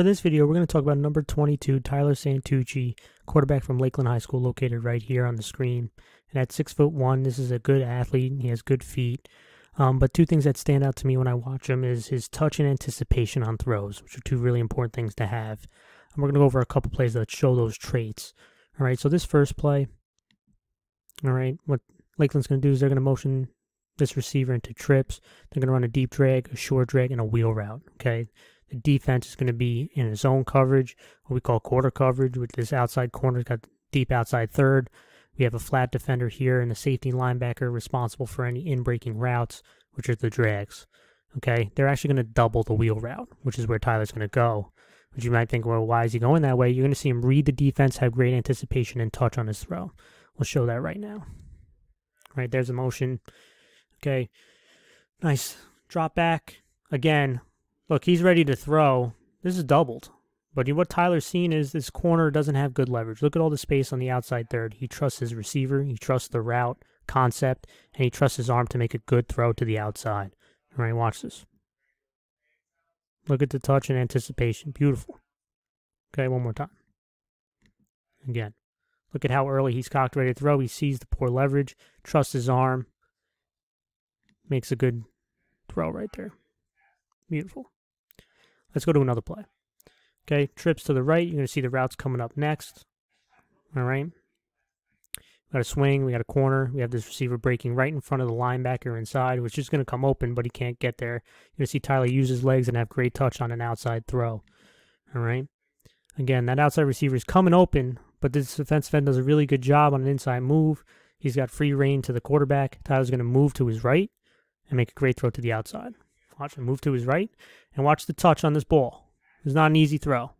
For this video, we're going to talk about number 22, Tyler Santucci, quarterback from Lakeland High School, located right here on the screen. And at six foot one, this is a good athlete. He has good feet. Um, but two things that stand out to me when I watch him is his touch and anticipation on throws, which are two really important things to have. And we're going to go over a couple plays that show those traits. All right, so this first play, all right, what Lakeland's going to do is they're going to motion this receiver into trips. They're going to run a deep drag, a short drag, and a wheel route. Okay, defense is going to be in a zone coverage, what we call quarter coverage, with this outside corner got deep outside third. We have a flat defender here and a safety linebacker responsible for any in-breaking routes, which are the drags. Okay, they're actually going to double the wheel route, which is where Tyler's going to go. But you might think, well, why is he going that way? You're going to see him read the defense, have great anticipation and touch on his throw. We'll show that right now. Right there's a motion. Okay, nice drop back. Again, Look, he's ready to throw. This is doubled. But what Tyler's seen is this corner doesn't have good leverage. Look at all the space on the outside third. He trusts his receiver, he trusts the route concept, and he trusts his arm to make a good throw to the outside. All right, watch this. Look at the touch and anticipation. Beautiful. Okay, one more time. Again. Look at how early he's cocked ready to throw. He sees the poor leverage, trusts his arm, makes a good throw right there. Beautiful. Let's go to another play. Okay, trips to the right. You're going to see the routes coming up next. All right. We got a swing. We got a corner. We have this receiver breaking right in front of the linebacker inside, which is going to come open, but he can't get there. You're going to see Tyler use his legs and have great touch on an outside throw. All right. Again, that outside receiver is coming open, but this defensive end does a really good job on an inside move. He's got free rein to the quarterback. Tyler's going to move to his right and make a great throw to the outside. Watch him move to his right and watch the touch on this ball. It's not an easy throw.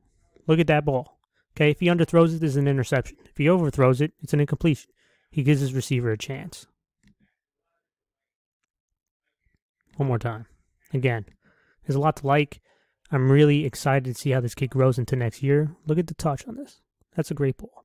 Look at that ball. Okay, if he underthrows it, it's an interception. If he overthrows it, it's an incompletion. He gives his receiver a chance. One more time. Again, there's a lot to like. I'm really excited to see how this kid grows into next year. Look at the touch on this. That's a great ball.